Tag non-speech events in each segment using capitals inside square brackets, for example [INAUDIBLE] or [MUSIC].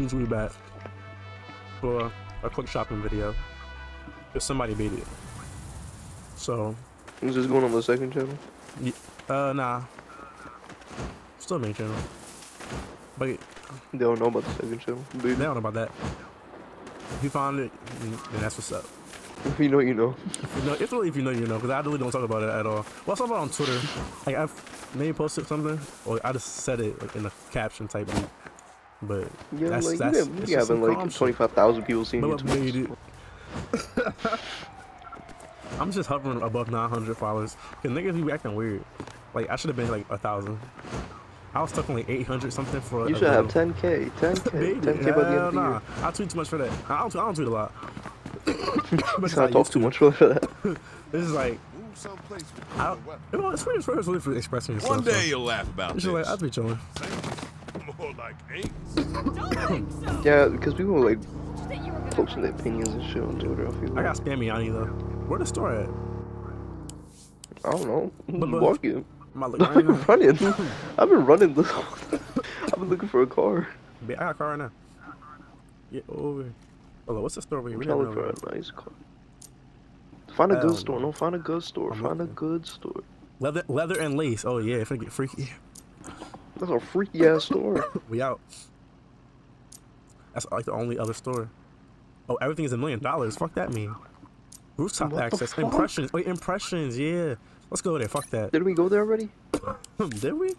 Will be back for a quick shopping video. If somebody beat it. So, Is this going on the second channel? uh, nah. Still main channel. But They don't know about the second channel. they don't know about that. If you found it, then that's what's up. if you know, you know. If you know, it's really if you know, you know, because I really don't talk about it at all. Well, I talk about on Twitter. Like I've maybe posted something, or I just said it like in a caption type. Thing. But Yeah, That's- like that's- you, have, just you having like 25,000 people seeing but you. made it? [LAUGHS] I'm just hovering above 900 followers. Cause niggas be acting weird. Like I should have been like a thousand. I was stuck on like 800 something for. You a should have 10k, 10k, [LAUGHS] Maybe. 10k by the end Hell of the nah. year. I tweet too much for that. I don't, I don't tweet a lot. [COUGHS] but I talk too much for that. [LAUGHS] This is like, Move someplace with I a don't, weapon. you know, it's really, it's really, for expressing yourself. One so. day you'll laugh about It's this. just like, I'll be chilling. More like eight. Yeah, because people are like That you were gonna posting their opinions and shit on Twitter. I feel I got spammy Yanni though. Where the store at? I don't know. But look- walking. My look, I I've been know. running. I've been running this whole I've been looking for a car. I got a car right now. Get over. here. Hold on, what's the store over here? I'm We trying to look for a nice car. Find a Hell good um, store. no. No, find a good store. I'm Find a good store. Leather, leather and lace. Oh yeah, if I get freaky, That's a freaky ass store. we out. That's like the only other store. Oh, everything is a million dollars. Fuck that mean. Rooftop What access. Impressions. Wait, impressions. Yeah. Let's go there. Fuck that. Did we go there already? [LAUGHS] Did we?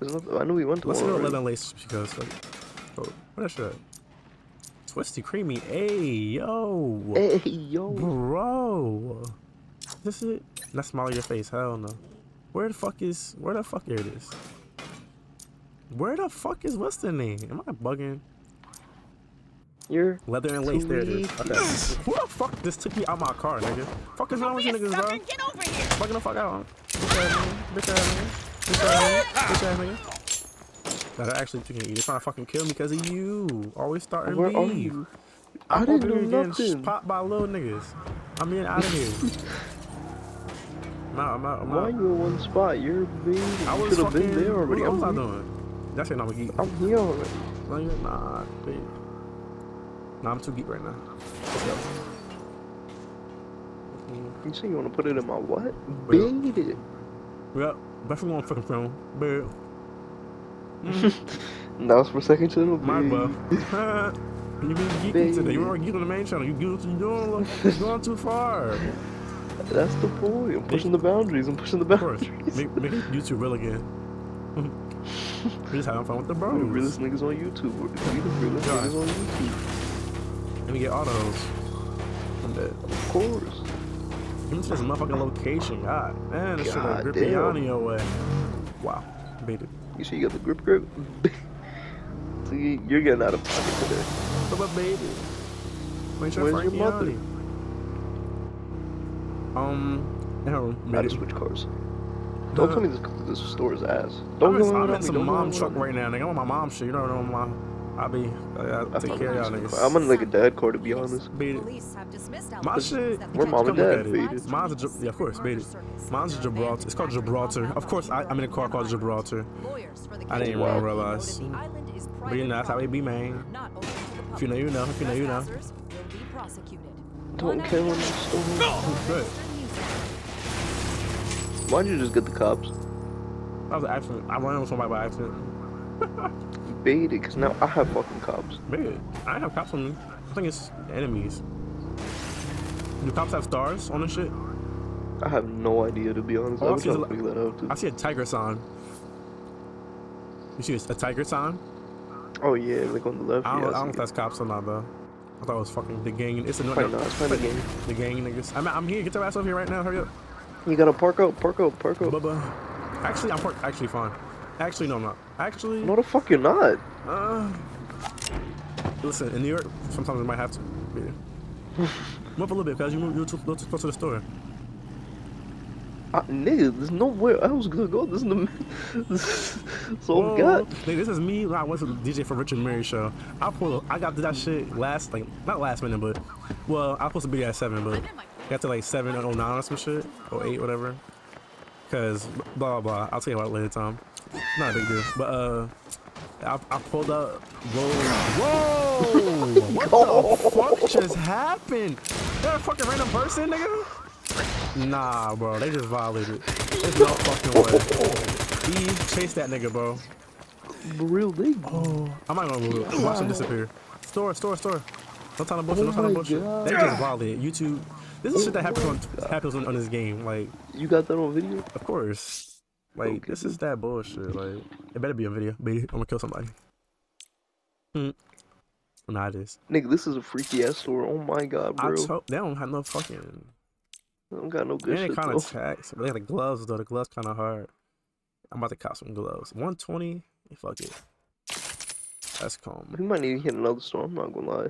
Nothing, I knew we went to Let's go to and lace because. Like, oh, what that shit? Twisty creamy. Hey yo. Hey yo. Bro, this is it? Not smile on your face. Hell no. Where the fuck is? Where the fuck here it is? Where the fuck is what's the name? Am I bugging? You're Leather and lace. There it is. Tweaky. Okay. Who the fuck just took me out my car, nigga? Fuck is wrong with you niggas, bro? Get over here! Fucking the fuck out. Bitch ass nigga. Bitch ass nigga. Ah! Bitch ass nigga. Bitch ass nigga. Nah, they're actually taking you. They're trying to fucking kill me because of you. Always starting where beef. are you? I'm I didn't over do here getting nothing. popped by little niggas. I'm getting out of here. [LAUGHS] I'm out, I'm out, I'm Why out. you in one spot? You're big. I was should have fucking. been there already. What was I I'm, doing? That shit I'm a geek. I'm here already. Oh, no, you're not, babe. Nah, I'm too geek right now. Go. You say you want to put it in my what? Bait it. Yep, definitely want fucking film. Babe. [LAUGHS] That was for second channel. My bro. [LAUGHS] you been geeking Babe. today. You weren't geeking on the main channel. You geeking, you doing, you're going too far. [LAUGHS] That's the point. I'm pushing the boundaries. I'm pushing the Of course. boundaries. Make, make YouTube real again. [LAUGHS] we just having fun with the We're the bros. realest niggas on YouTube. We're the realest God. niggas on YouTube. Let me get autos. I'm dead. Of course. Give me this motherfucking location. God, man, this shit God gripping damn. on. Wow, beat it. You see, you got the grip grip. [LAUGHS] See, you're getting out of pocket today. But baby, sure Where's your Frankie mother? Yanni. Um, in her room. How to switch cars. Don't Uh, tell me this, this store is ass. Don't I'm go in, in I'm in me, some mom truck right now, nigga. I'm on my mom shit. You know what I'm my. I'll be. I, I take care of y'all niggas. I'm on like a dad car to be honest. Beat it. Police have dismissed My shit. that Where the mom and dad was beat it. Mine's a yeah, of course, beat it. Mine's a Gibraltar. It's called Gibraltar. Of course, I, I'm in a car called Gibraltar. Lawyers for the I didn't Wow. realize. noted the island is But you know, that's how we be, private man. property, not open to the If you know, you know. If you know, you know. Trespassers will be prosecuted. Don't One kill him. allegation. Don't- Good. Why'd you just get the cops? That was an accident. I ran over somebody by accident. [LAUGHS] Bait it, cause now I have fucking cops. Maybe. I have cops on me. I think it's enemies. Do cops have stars on the shit? I have no idea to be honest. Oh, I I was see trying to that out. I see a tiger sign. You see a tiger sign? Oh yeah, like on the left. I don't, yeah, I don't know if that's cops or not though. I thought it was fucking the gang. It's a no, it's the gang. The gang niggas. I'm, I'm here. Get your ass over here right now. Hurry up. You gotta park out, park out, park out. Bubba. Actually, I'm parked. Actually, fine. Actually, no, I'm not. Actually, No, the fuck you're not. uh, listen. In New York, sometimes we might have to. Yeah. [LAUGHS] Move up a little bit, cause you move. You're too, you're too close to the store. I, nigga, there's nowhere else I was gonna go. This is the. [LAUGHS] This is all we got. Nigga, this is me when I went to the DJ for Richard Mary show. I pulled. I got to that shit last, like, not last minute, but well, I was supposed to be at seven, but got to like seven oh nine or some shit or eight, whatever. Cause blah blah blah. I'll tell you about it later, Tom. Not a big deal, but uh, I, I pulled up. Whoa! Whoa! What the fuck just happened? That a fucking random person, nigga? Nah, bro. They just violated. There's no fucking way. He chase that nigga, bro. Real nigga. Oh, I'm not gonna move. Watch him disappear. Store, store, store. No time to bullshit. No time to bullshit. They just violated. YouTube. This is shit that happens on happens on, on this game. Like, You got that on video? of course. Like, Okay. this is that bullshit. Like, it better be a video. Baby, I'm gonna kill somebody. Hmm. Nah, it is. Nigga, this is a freaky ass store. Oh my god, I bro. told they don't have no fucking. They don't got no good They shit kind of tax, but they got the gloves though. The gloves kind of hard. I'm about to cop some gloves. 120. Fuck it. That's calm. We might need to hit another store. I'm not gonna lie.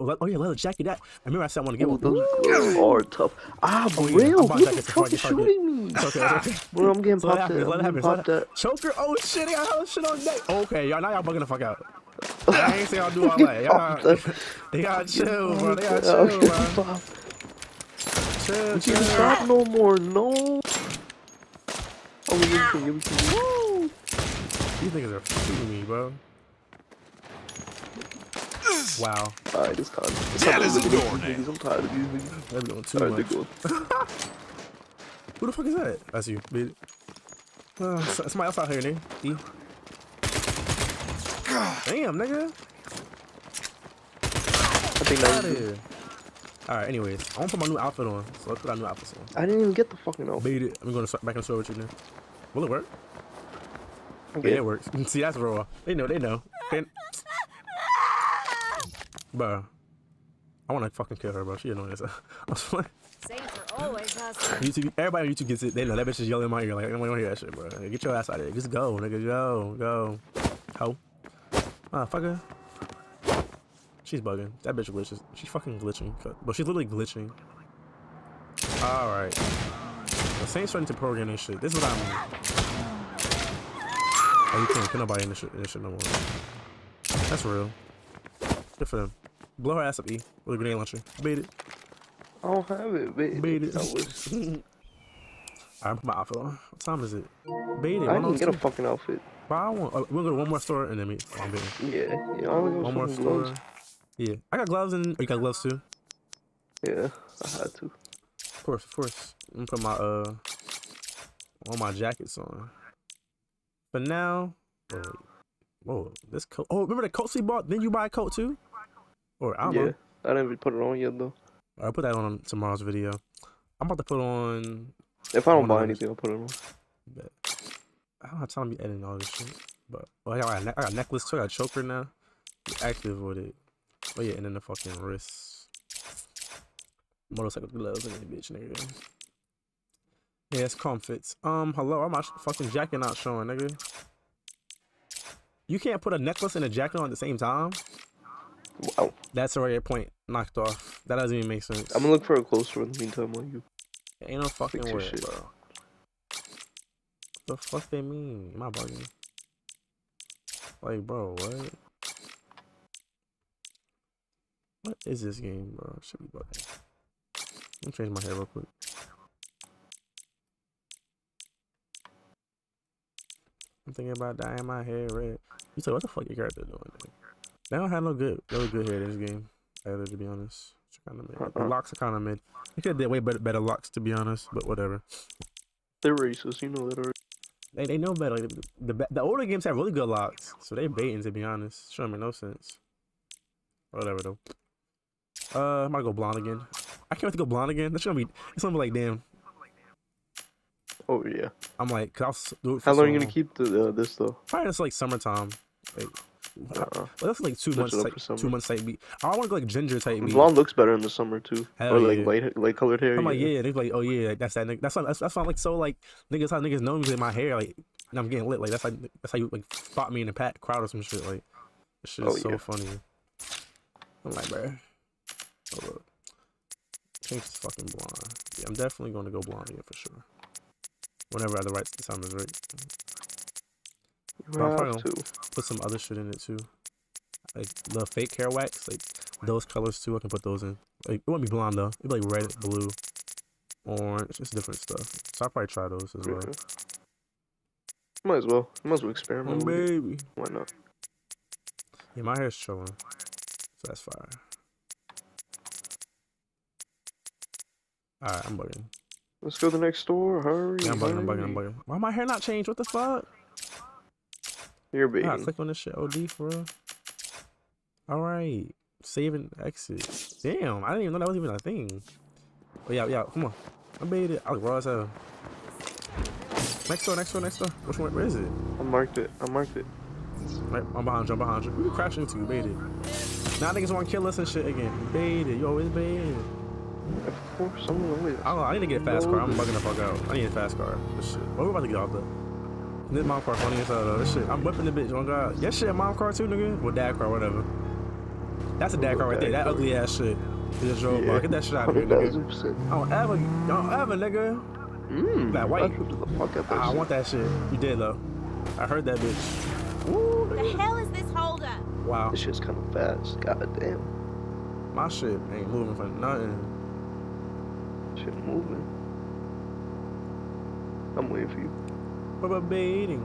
Oh, le- oh yeah, leather jacket. That I remember I said I want to get Ooh, one. those are tough. Ah, Oh, yeah, I'm who the I fuck is shooting me? [LAUGHS] Okay. Okay. [LAUGHS] Bro, I'm getting popped. Let it happen. Let popped at. Choker. Oh shit! They got shit on deck. Okay, y'all now y'all bugging the fuck out. [LAUGHS] I ain't say y'all do all that. Y'all, they gotta chill, bro. They gotta Oh, chill, bro. Chill, chill. stop no more, no. Oh, we can, we can. Woo! These niggas are shooting me, bro. Wow, Alright, it's time. It's That time is a look door name. I'm tired of these niggas. they're doing too Alright, much. go. [LAUGHS] Who the fuck is that? That's you, bitch. Uh, somebody else out here, nigga. E. Damn, nigga. I think Get that out was here. Alright, anyways, I want to put my new outfit on. So let's put our new outfits on. I didn't even get the fucking outfit. Beat it. I'm going to back in the store with you now. Will it work? Okay. Yeah, it works. [LAUGHS] See, that's raw. They know, they know. They... Bro. I want to fucking kill her, bro. She annoying as hell. I was like, Saints are always. YouTube, everybody on YouTube gets it. They know that bitch is yelling in my ear. Like, I don't want to hear that shit, bro. Like, get your ass out of here. Just go, nigga. Go, go. Ho. Motherfucker. She's bugging. That bitch glitches. She's fucking glitching. But she's literally glitching. Alright. The Saints starting to program this shit. This is what I mean. Oh, you can't put nobody in this shit, in this shit no more. That's real. Good for them. Blow her ass up, E. With a grenade launcher. Beat it. I don't have it, baby. Beat it. [LAUGHS] Alright, put my outfit on. What time is it? Beat it. I didn't get a fucking outfit. But I want. Uh, we'll go to one more store and then meet. I'm beating. Yeah, yeah. I only One more store. gloves. Yeah, I got gloves and oh, you got gloves too. Yeah, I had to. Of course, of course. I'm gonna put my uh all my jackets on. But now, wait, whoa, this coat. Oh, remember the coats we bought? Didn't you buy a coat too? Or I Yeah. I didn't even put it on yet though. I'll put that on tomorrow's video. I'm about to put on. If I don't buy anything, I'll put it on. but I don't have time to be editing all this shit. But well, I got, I got a necklace too. I got a choker now. Be active with it. Oh yeah, and then the fucking wrists. Motorcycle gloves and then bitch nigga. Yeah, it's comfits. Um, hello, I'm my sh- fucking jacket not showing, nigga. You can't put a necklace and a jacket on at the same time. Wow. That's already a point knocked off. That doesn't even make sense. I'm gonna look for a closer in the meantime while you. Ain't no fucking way, shit. bro. The fuck they mean? Am I bugging? Like, bro, what? What is this game, bro? Should be bugging. Let me change my hair real quick. I'm thinking about dyeing my hair red. You say, what the fuck your character doing? They don't have no good, really good hair in this game, either, to be honest. Kind of mid. The Uh-uh. locks are kind of mid. They could have way better, better locks, to be honest, but whatever. They're racist, you know that already. They, they know better. Like, the, the the older games have really good locks, so they baiting to be honest. Sure, make no sense. Whatever though. Uh, I might go blonde again. I can't wait to go blonde again. That's gonna be. It's gonna be like damn. Oh yeah. I'm like, cause I'll do it for How long so are you gonna keep the uh, this though? Probably just like summertime. Like, Uh-uh. well, that's like two Switch months. Type, two months type beat. I want to go like ginger type beat. Blonde looks better in the summer too. Hell or like yeah. light light colored hair. I'm like, yeah, they're like, oh yeah, that's that. Nigga. That's why, that's, that's why I'm like so like niggas how niggas know me in my hair like, and I'm getting lit like that's like that's how you like spot me in the pack crowd or some shit like. This shit is Oh, so yeah. funny. I'm like, bruh. Hold up. Change this fucking blonde. Yeah, I'm definitely gonna go blonde again for sure. Whenever I the right time is right. You I'll probably to. Put some other shit in it too. Like the fake hair wax, like those colors too. I can put those in. Like it won't be blonde though. It'd be like red, blue, orange, just different stuff. So I'll probably try those as well. Okay. Might as well. Might as well Oh, experiment. it. baby. Why not? Yeah, my hair's showing. So that's fire. Alright, I'm bugging. Let's go to the next store. Hurry. Yeah, I'm bugging, I'm bugging, I'm bugging. Why my hair not changed? What the fuck? You're click on this shit OD for real. Alright. Save and exit. Damn, I didn't even know that was even a thing. Oh yeah, yeah, come on. I made it. I was raw as hell. Next door, next door, next door. Which one? Where is it? I marked it. I marked it. Right, I'm behind you, I'm behind you. We can crash into you, Made it. Now niggas want to kill us and shit again. Bait it. You always bait it. Of course, I'm always. I don't know. Oh, I need to get a fast car. I'm bugging the fuck out. I need a fast car. This shit. Well, we're about to get off though. This mom car funny as hell though. This shit. I'm whipping the bitch. Oh god. That shit mom car too, nigga. Well, dad car, whatever. That's a dad car right there. That ugly ass shit. You just drove by. Get that shit out of here, nigga. 100,000%. Don't ever, don't ever, nigga. Mmm. That white. I fuck out that I want that shit. You did though. I heard that bitch. Woo. The hell is this holdup? Wow. This shit's kind of fast. God damn. My shit ain't moving for nothing. Shit moving. I'm waiting for you. What about baiting?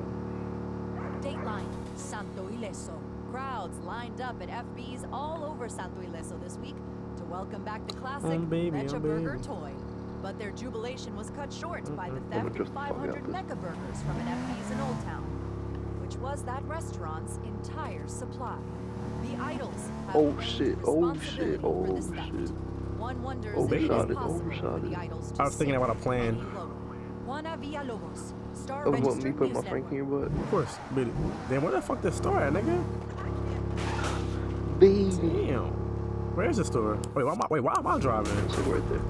Dateline, Santo Ileso. Crowds lined up at FBs all over Santo Ileso this week to welcome back the classic Oh, baby, oh, Mecha mm, Burger baby. toy. But their jubilation was cut short by the theft of 500 Mecha Burgers from an FB's in Old Town, which was that restaurant's entire supply. The idols have Oh, claimed shit. Oh, responsibility shit. for Oh, this theft. shit. One wonders Oh, if it is Overshot it, oh, possible for the idols to I was thinking about a plan. Juana Villalobos, star Oh, what, me registered put my news Frank in network. your butt? Of course, bait then where the fuck the store at, nigga? Baby. Damn. Where's the store? Wait, why am I, wait, why am I driving? So right there.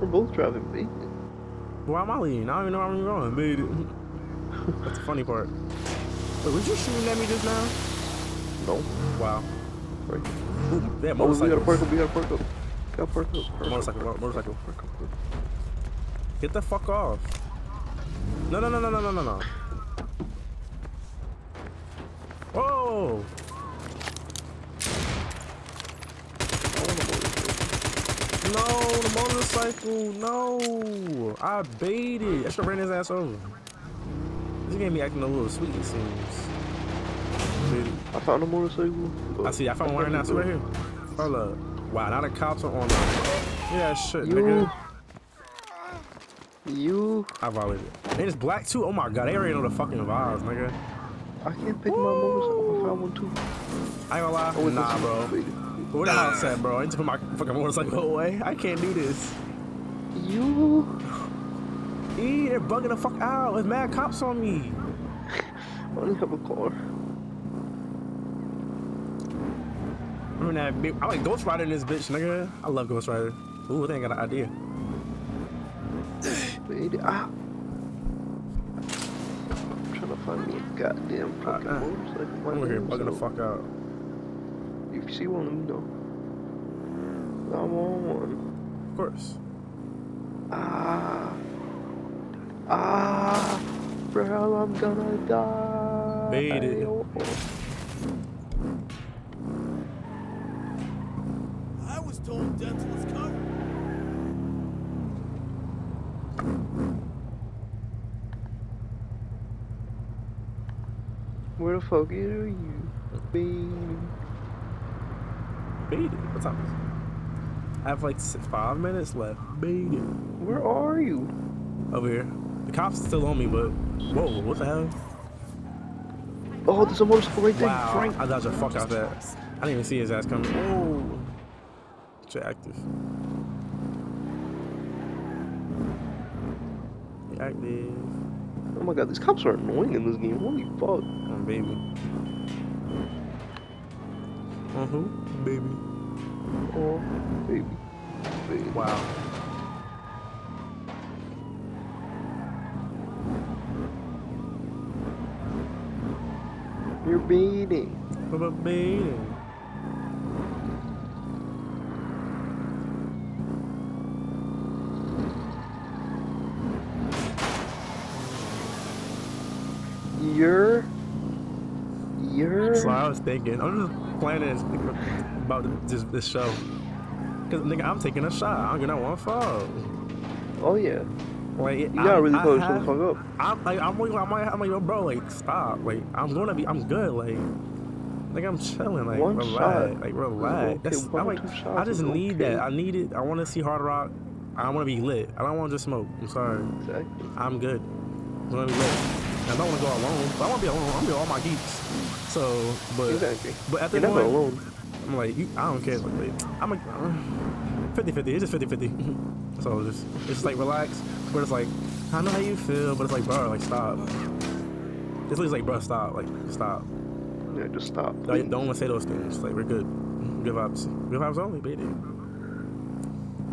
We're both driving, baby. Why am I leaving? I don't even know where I'm going. Bait it. [LAUGHS] That's the funny part. Wait, was you shooting at me just now? No. Wow. Right. Ooh, yeah, Oh, we gotta motorcycle. park up. We gotta park up. Gotta park up. Park Motorcycle, up, motorcycle. Park up. Park up. Get the fuck off. No, no, no, no, no, no, no, no. Whoa! No, the motorcycle. No, I baited. I should ran his ass over. This game be acting a little sweet, it seems. I found a motorcycle. I see. I found one right now. See right here. Hold up. Wow, now the cops are on. Yeah, shit, You. nigga. You. I violated. And it's black too. Oh my god, they already know the fucking vibes, nigga. I can't pick my motorcycle. I found one too. I ain't gonna lie. Oh, nah, bro. Where the house at, bro? I need to put my fucking motorcycle [LAUGHS] away. I can't do this. You. E, they're bugging the fuck out. There's mad cops on me. [LAUGHS] I only have a car. Remember that? big- I like Ghost Rider in this bitch, nigga. I love Ghost Rider. Ooh, they ain't got an idea. Baby. Ah. I'm trying to find me a goddamn fucking Uh-uh. motorcycle. My I'm over here bugging the fuck out. If you see one, let me know. I'm on one. Of course. Ah. Ah. Bro, I'm gonna die. Bait it. I was told dental is covered. Fuck are you? Baby. Beat it. What time is it? I have like six, five minutes left. Beat it. Where are you? Over here. The cops still on me, but whoa, what the hell? Oh, there's a motorcycle right there, Wow, Frank. I dodged the fuck out that. I didn't even see his ass coming. Whoa. Shit active. Active. Oh my god, these cops are annoying in this game. Holy fuck. On baby. Uh huh, Baby. Oh, baby. Baby. Wow. You're beating. What about baby? You're. You're. So I was thinking, I'm just planning and thinking about this, this show. Cause nigga, I'm taking a shot. I don't get that one fall. Oh yeah. Like, You gotta really her shut have, the fuck up. I'm like, I'm like, I'm like, I'm like, yo, bro, like, stop. Like, I'm gonna be, I'm good. Like, like I'm chilling. Like, One relax. shot. Like, relax. That's, one I'm like, I just need okay. that. I need it. I want to see hard rock. I want to be lit. I don't want to just smoke. I'm sorry. Exactly. I'm good. I'm gonna be lit. I don't want to go alone. But I want to be alone. I'm gonna be all my geeks. So, but, Exactly. but at the You're point, alone. I'm like, you, I don't care. Like, I'm like, uh, 50 50. It's just 50 50. [LAUGHS] so it's just, it's just like relax. But it's like, I know how you feel, but it's like, bro, like, stop. It's like, bro, stop. Like, stop. Yeah, just stop. Like, don't want to say those things. Like, we're good. Good vibes. Good vibes only, baby.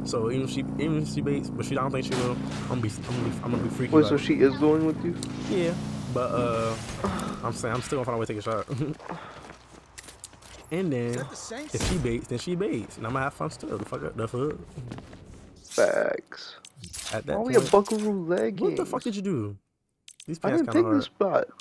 So even if she, even if she baits, but she, I don't think she will. I'm gonna be, I'm gonna be, I'm gonna be freaky. Wait, so it. she is going with you? Yeah, but uh, I'm saying I'm still gonna find a way to take a shot. [LAUGHS] and then the if she baits, then she baits, and I'm gonna have fun still. The fuck, up, the fuck. Facts. At that Why we a point, buckaroo leggings? what the fuck did you do? These pants I didn't kind of pick this hard. spot.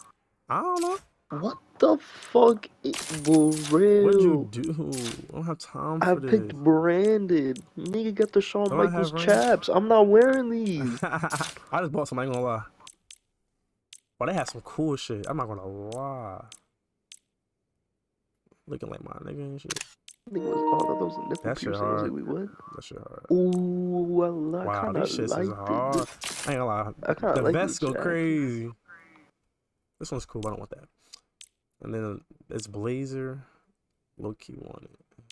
I don't know. What the fuck? i- For real? What'd you do? I don't have time I for this. picked branded. Nigga got the Shawn Don't I Michaels chaps. I'm not wearing these. [LAUGHS] I just bought some. I ain't gonna lie. But they had some cool shit. I'm not gonna lie. Looking like my nigga and shit. Was, oh, that was a nipple That shit piercing. Hard. like, wait, what? That shit hard. Ooh, I, li- Wow, kinda these shits liked is it. hard. I ain't gonna lie. I kinda the like vests go jacket. crazy. This one's cool, but I don't want that. And then this blazer, low key want it.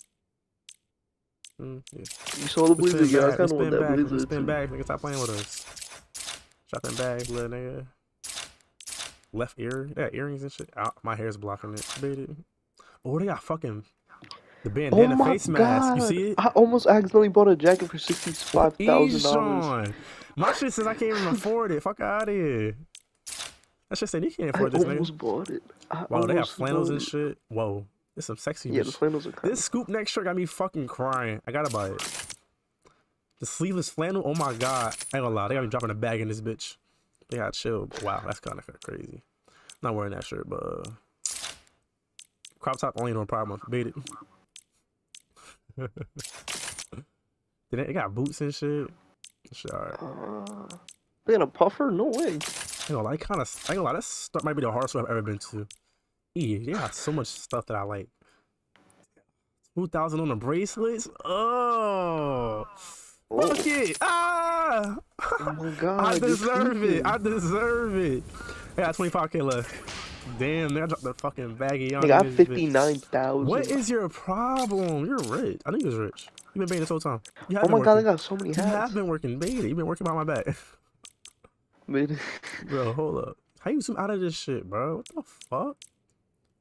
Mm, yeah. You saw the blazer, yeah. I kind of want that back, blazer spin too. back, nigga. Stop playing with us. Dropping bags, little nigga. Left ear, got earrings and shit. Ah, my hair's blocking it. Baby. Oh, they got fucking the Oh bandana my face mask. You see it? I almost accidentally bought a jacket for sixty-five thousand dollars. My shit says I can't even afford it. Fuck out of here. That shit said you can't I afford this, almost nigga. bought it. I Wow, they got flannels and shit. Whoa, it's some sexy. Yeah, the flannels are This scoop neck shirt got me fucking crying. I gotta buy it. The sleeveless flannel. Oh my god. I ain't gonna lie. They got me dropping a bag in this bitch. They got chill. Wow, that's kind of crazy. Not wearing that shirt, but uh, crop top only no problem. Bait [LAUGHS] it. then they got boots and shit. Shit, alright. Uh, they a puffer? No way. I ain't gonna lie, kind of. I ain't gonna lie. That might be the hardest store I've ever been to. E, they got so much stuff that I like. Two thousand on the bracelets. Oh, Oh, fuck it. Ah, oh my [LAUGHS] god. I deserve it. I deserve it. I got twenty five k left. Damn, man, I dropped the fucking baggy on Nigga, I have this bitch. 59,000. What is your problem? You're rich. I knew you was rich. You've been paying this whole time. You have Oh my god, I got so many You hats. have been working, baby. You've been working behind my back. [LAUGHS] Bro, hold up. How you zoom out of this shit, bro? What the fuck?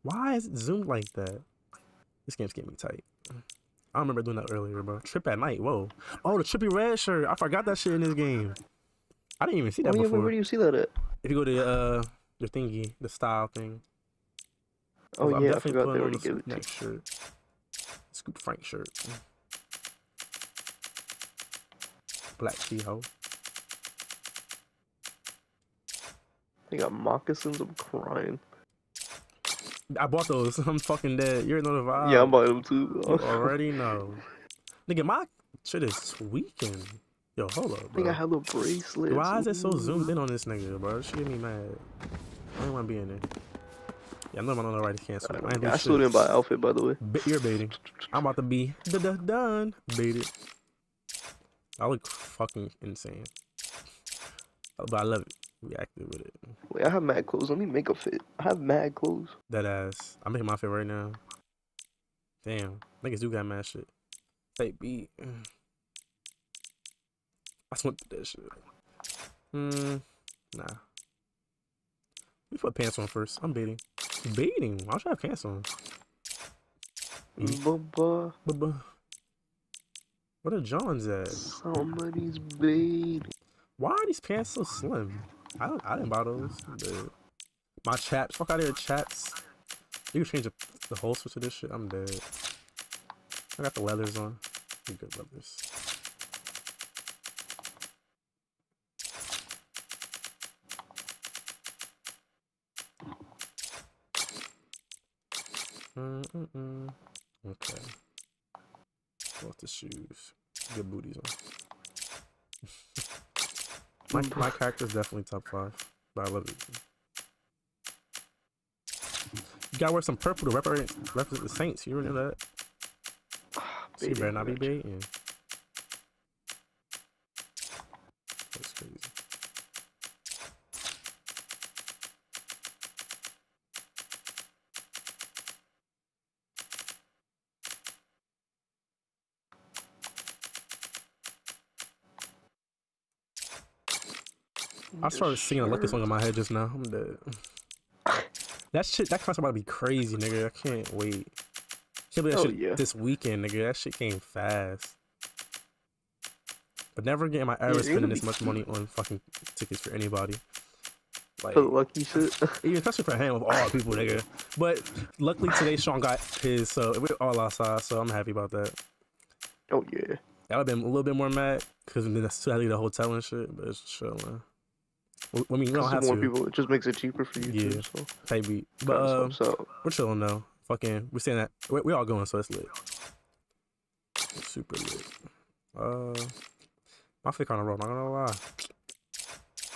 Why is it zoomed like that? This game's getting me tight. I remember doing that earlier, bro. Trip at night. Whoa. Oh, the trippy red shirt. I forgot that shit in this game. I didn't even see that oh, yeah, before. where do you see that at? If you go to uh the thingy, the style thing. Oh, I'm yeah, I definitely forgot they already gave it next shirt. Scoop Frank shirt. Black Kehoe. They got moccasins. I'm crying. I bought those. [LAUGHS] I'm fucking dead. You're know the vibe. yeah, I'm buying them too. You already know. Nigga, my shit is tweaking. Yo, hold up, bro. I have the bracelets. Why is it so zoomed in on this nigga, bro? She get me mad. I don't want to be in there. Yeah, I know I'm on the right to cancel. I ain't Yeah, I still didn't buy outfit, by the way. Ba- you're baiting. I'm about to be da da done. Baited. I look fucking insane. But I love it. We active with it. Wait, I have mad clothes. Let me make a fit. I have mad clothes. That ass. I'm making my fit right now. Damn. Niggas do got mad shit. Say beat. I just went through that shit. Hmm. Nah. We put pants on first. I'm baiting. Baiting? Why should I have pants on? Bubba, Buh-buh. Where the Johns at? somebody's baiting. Why are these pants so slim? I I didn't buy those. But my chaps, fuck out of here, chaps. You can change the, the holster to this shit. I'm dead. I got the leathers on. You good leathers. Mm-mm-mm. Okay. Off the shoes. Good booties on. My mm. my character's definitely top five, but I love it. You gotta wear some purple to represent represent the Saints. You know that. [SIGHS] So you better not be baiting. That's crazy. I started singing a lucky song in my head just now. I'm dead. That shit, that concert about to be crazy, nigga. I can't wait. Can't believe that Oh, shit yeah. this weekend, nigga. That shit came fast. But never again am I ever you're spending this much money on fucking tickets for anybody. Like, For lucky shit. even especially for him of all people, nigga. But luckily today Sean got his, so we're all outside, so I'm happy about that. oh yeah. I would have been a little bit more mad because then I still had to leave the hotel and shit, but it's chill, I mean, we don't have more to, people, it just makes it cheaper for you Yeah. too. So pay beat. But uh, helps out. we're chilling though. Fucking, we're saying that we we all going, so it's lit. Super lit. Uh, my fit kind of rough. Not gonna lie.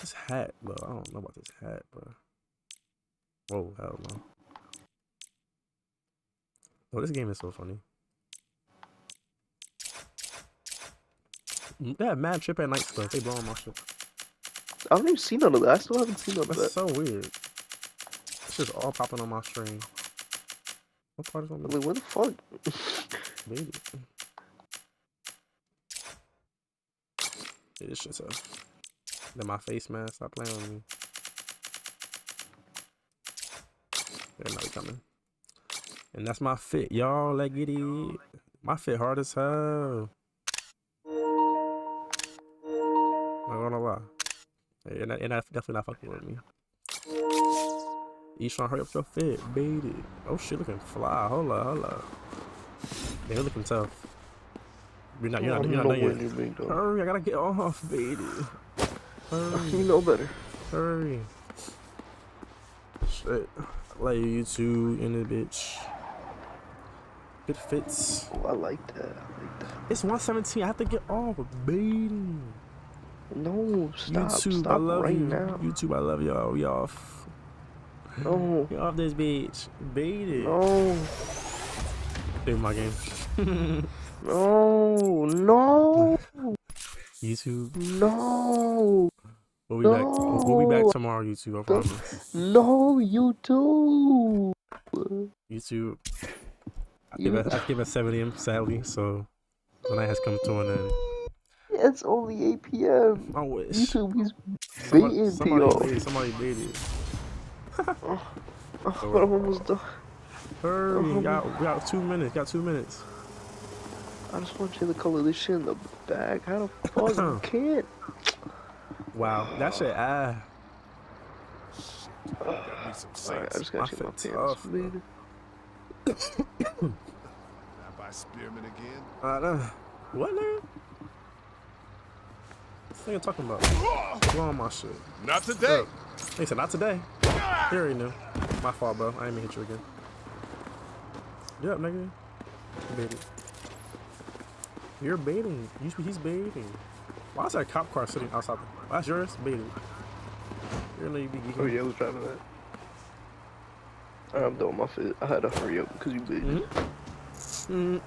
This hat, bro. I don't know about this hat, bro. Whoa, hell no. Oh, this game is so funny. They have mad trip at night stuff. They blowing my shit. I haven't even seen none of that. I still haven't seen none of That's that. so weird. It's just all popping on my screen. What part is on like, what the fuck? [LAUGHS] baby? Yeah, this shit's tough. Then my face mask, stop playing with me. They're not coming. And that's my fit, y'all. Like it. My fit hard as hell. Not gonna lie. You're not, definitely not fucking with me. You trying to hurry up your fit, baby. Oh shit, looking fly. Hold up, hold up. Yeah, you're looking tough. You're not, you're not, I'm you're not done nowhere yet. being done. Hurry, I gotta get off, baby. Hurry, [LAUGHS] You know better. hurry. Shit. Like you two in the bitch. Good fits. Oh, I like that. I like that. It's 117. I have to get off, baby. No, stop. YouTube, stop I love right you. now. YouTube, I love y'all. We off. No. We off this bitch. Baby. No. Save my game. [LAUGHS] No. No. YouTube. No. We'll be back. We'll be back tomorrow, YouTube. I No. promise. No, you too. YouTube. I You- give it. I give it 7 a.m. Sadly, so the night has come to an end. It's only 8 p.m. I wish. YouTube, he's Somebody, baiting somebody, people. baited, somebody baited. [LAUGHS] Oh, but I'm almost done. Hurry, Oh, we got, we got two minutes. Got two minutes. I just want you to color this shit in the bag. How the [LAUGHS] fuck you can't? Wow, that shit. Ah, Got me some Alright, I saints. just gotta My check my fit's pants, off, baby. [COUGHS] I buy spearmint again. uh, uh, what now? What are you talking about? Go on my shit. Not today. Look, He said not today. He already knew. My fault, bro. I didn't mean to hit you again. Up, nigga. You baited. You're baiting. You, he's baiting. Why is that cop car sitting outside? The, that's yours? Baited. You're gonna be geeking. Oh yeah, I was driving that. I'm doing my fit. I had to hurry up because you big. Mm-hmm. Mm.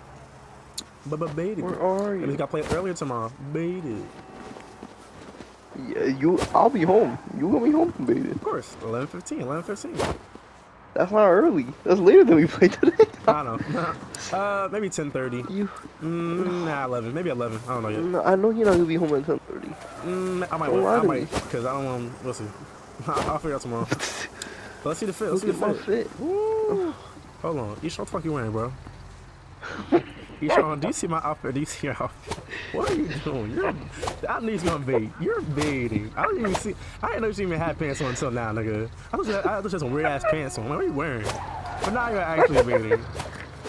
But but baited. Where are And he you? got played earlier tomorrow. Baited. Yeah, you. I'll be home. You gonna be home, baby? Of course. 11 15. 11 15. That's not early. That's later than we played today. [LAUGHS] I don't know. uh, maybe 10 30. you. Mm, nah, 11. Maybe 11. I don't know yet. No, I know you're not gonna be home at 10:30. Mm, I might. I might, because I don't want, we'll see. [LAUGHS] I'll, figure out tomorrow. [LAUGHS] Let's see the fit. Let's Look see the fit. fit. Hold on. Isha, what the fuck you wearing, bro? Isha, do you see my outfit? Do you see your outfit? What are you doing? You're, I you was gonna bait. You're baiting. I don't even see. I didn't know you even had pants on until now, nigga. I thought you had, I thought you had some weird ass pants on. What are you wearing? But now you're actually baiting.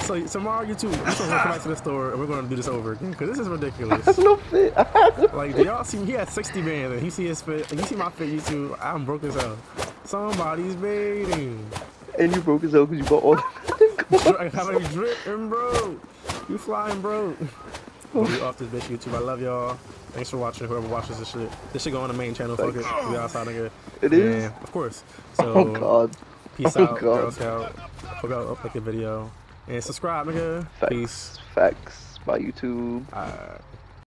So tomorrow, you two, you two gonna come back to the store and we're gonna do this over again because this is ridiculous. That's no fit. [LAUGHS] Like, do y'all see? He had 60 bands, and he see his fit. You see my fit, you two. I'm broke as hell. Somebody's baiting. and you broke his out because you bought all. [LAUGHS] Dri- How many dripping, bro? You flying, bro? [LAUGHS] We off this bitch YouTube. I love y'all. Thanks for watching. Whoever watches this shit, this should go on the main channel. Fuck it. We outside, nigga. It is. And, of course. So Oh god. peace Oh, out, God. Girl Scout. Hope y'all upload a video and subscribe, nigga. Facts. Peace. Facts. Bye YouTube. Uh,